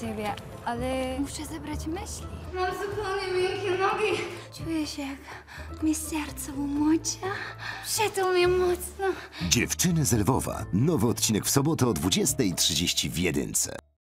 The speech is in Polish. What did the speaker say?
ciebie, ale muszę zebrać myśli. Mam zupełnie miękkie nogi. Czuję się jak mi serce umocia. Przytul mnie mocno. Dziewczyny z Lwowa. Nowy odcinek w sobotę o 20.30 w Jedynce.